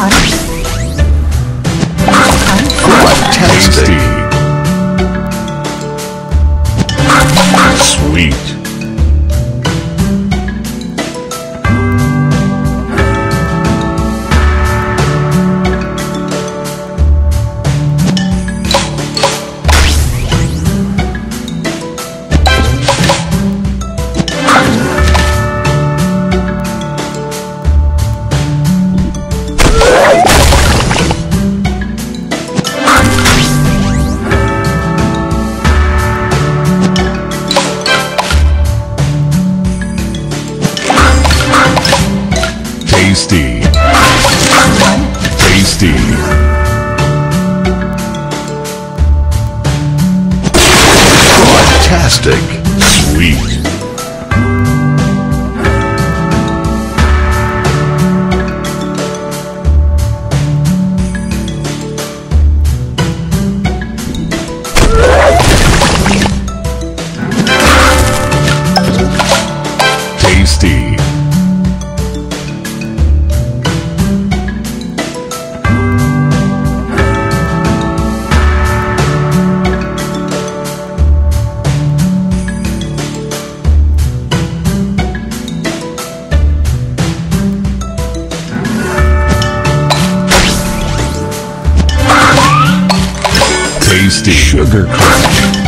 Fantastic. Sweet. Tasty. Tasty. Fantastic. Sweet. Tasty. Sugar Crush.